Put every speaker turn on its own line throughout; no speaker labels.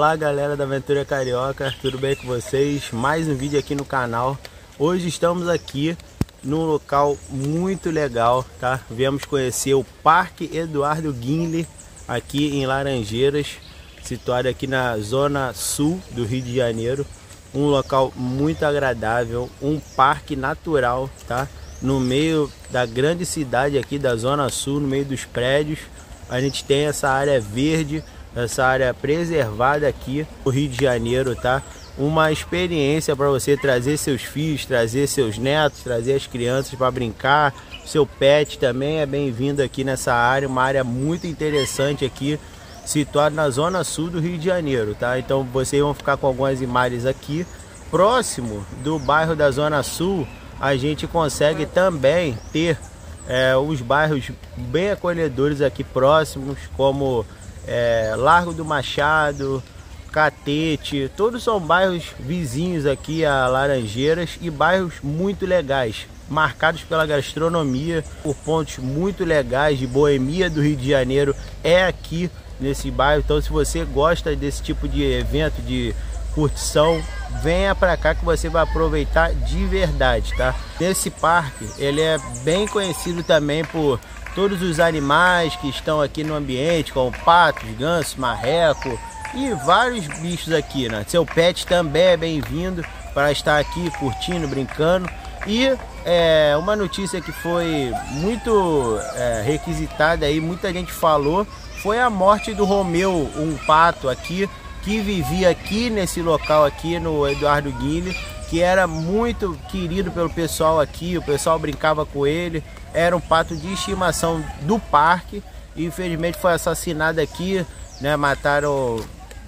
Olá galera da Aventura Carioca, tudo bem com vocês? Mais um vídeo aqui no canal. Hoje estamos aqui num local muito legal, tá? Viemos conhecer o Parque Eduardo Guinle aqui em Laranjeiras, situado aqui na zona sul do Rio de Janeiro. Um local muito agradável, um parque natural, tá? No meio da grande cidade aqui da zona sul, no meio dos prédios. A gente tem essa área verde, essa área preservada aqui no Rio de Janeiro, tá? Uma experiência para você trazer seus filhos, trazer seus netos, trazer as crianças para brincar. Seu pet também é bem-vindo aqui nessa área, uma área muito interessante aqui, situada na zona sul do Rio de Janeiro, tá? Então vocês vão ficar com algumas imagens aqui. Próximo do bairro da Zona Sul, a gente consegue também ter é, os bairros bem acolhedores aqui próximos, como é, Largo do Machado, Catete, todos são bairros vizinhos aqui a Laranjeiras e bairros muito legais, marcados pela gastronomia, por pontos muito legais de boemia do Rio de Janeiro, é aqui nesse bairro. Então, se você gosta desse tipo de evento, de curtição, venha para cá que você vai aproveitar de verdade, tá? Nesse parque, ele é bem conhecido também por todos os animais que estão aqui no ambiente, como patos, gansos, marreco e vários bichos aqui, né? Seu pet também é bem-vindo para estar aqui curtindo, brincando. E é, uma notícia que foi muito é, requisitada aí, muita gente falou, foi a morte do Romeu, um pato aqui, que vivia aqui nesse local aqui no Eduardo Guilherme que era muito querido pelo pessoal aqui, o pessoal brincava com ele, era um pato de estimação do parque e infelizmente foi assassinado aqui, né? Mataram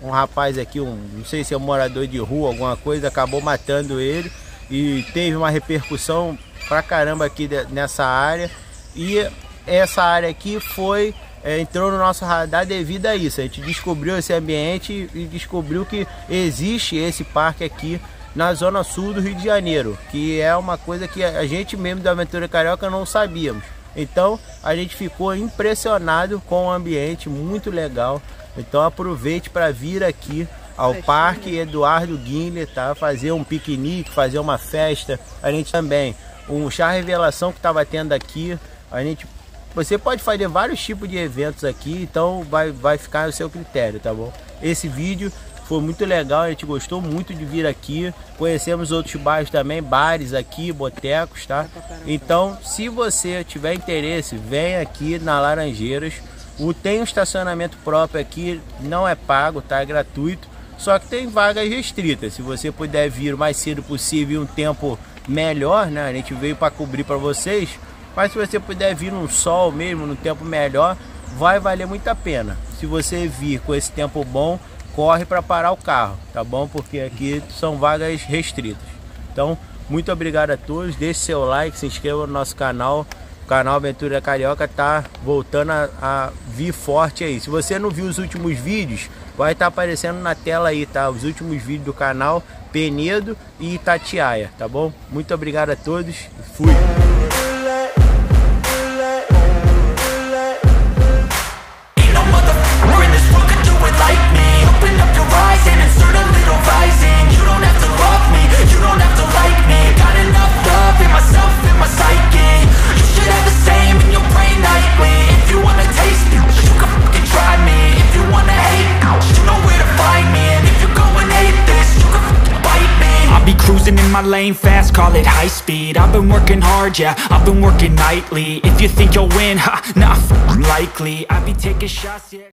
um rapaz aqui, um, não sei se é um morador de rua, alguma coisa, acabou matando ele e teve uma repercussão pra caramba aqui nessa área e essa área aqui foi é, entrou no nosso radar devido a isso. A gente descobriu esse ambiente e descobriu que existe esse parque aqui na zona sul do Rio de Janeiro, que é uma coisa que a gente mesmo da Aventura Carioca não sabíamos. Então a gente ficou impressionado com o ambiente, muito legal. Então aproveite para vir aqui ao Parque Eduardo Guinle, tá? Fazer um piquenique, fazer uma festa. A gente também, um chá revelação que estava tendo aqui. A gente, você pode fazer vários tipos de eventos aqui, então vai, vai ficar no seu critério, tá bom? Esse vídeo foi muito legal, a gente gostou muito de vir aqui. Conhecemos outros bairros também, bares aqui, botecos, tá? Então, se você tiver interesse, vem aqui na Laranjeiras. O, tem um estacionamento próprio aqui, não é pago, tá? É gratuito. Só que tem vagas restritas. Se você puder vir o mais cedo possível um tempo melhor, né? A gente veio para cobrir para vocês. Mas se você puder vir no sol mesmo, no tempo melhor, vai valer muito a pena. Se você vir com esse tempo bom, corre para parar o carro, tá bom? Porque aqui são vagas restritas. Então, muito obrigado a todos. Deixe seu like, se inscreva no nosso canal. O canal Aventura Carioca tá voltando a, a vir forte aí. Se você não viu os últimos vídeos, vai estar tá aparecendo na tela aí, tá? Os últimos vídeos do canal Penedo e Itatiaia, tá bom? Muito obrigado a todos. Fui!
My lane fast, call it high speed. I've been working hard, yeah, I've been working nightly. If you think you'll win, ha, nah, likely. I be taking shots, yeah